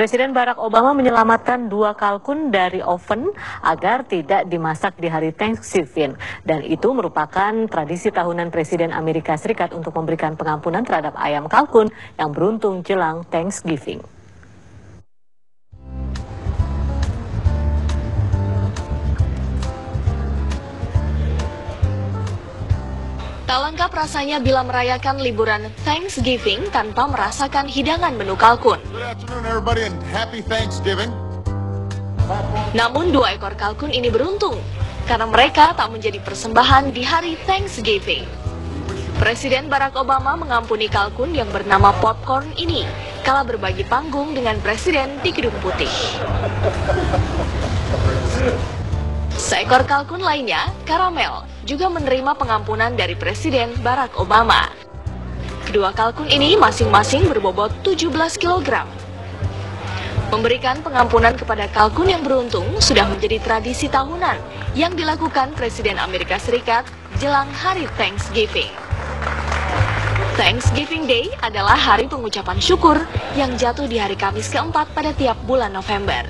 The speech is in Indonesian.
Presiden Barack Obama menyelamatkan dua kalkun dari oven agar tidak dimasak di hari Thanksgiving. Dan itu merupakan tradisi tahunan Presiden Amerika Serikat untuk memberikan pengampunan terhadap ayam kalkun yang beruntung jelang Thanksgiving. Tak lengkap rasanya bila merayakan liburan Thanksgiving tanpa merasakan hidangan menu kalkun. Namun dua ekor kalkun ini beruntung karena mereka tak menjadi persembahan di hari Thanksgiving. Presiden Barack Obama mengampuni kalkun yang bernama popcorn ini kala berbagi panggung dengan presiden di Gedung Putih. Seekor kalkun lainnya, Karamel, juga menerima pengampunan dari Presiden Barack Obama. Kedua kalkun ini masing-masing berbobot 17 kg. Memberikan pengampunan kepada kalkun yang beruntung sudah menjadi tradisi tahunan yang dilakukan Presiden Amerika Serikat jelang hari Thanksgiving. Thanksgiving Day adalah hari pengucapan syukur yang jatuh di hari Kamis keempat pada tiap bulan November.